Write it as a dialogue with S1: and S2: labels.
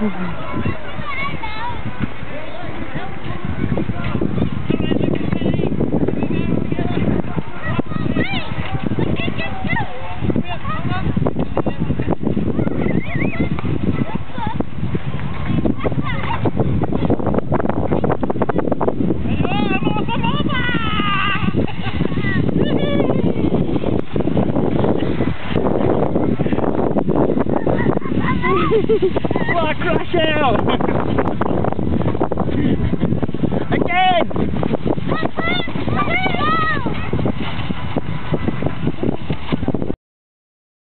S1: Uhum. Well, crash out!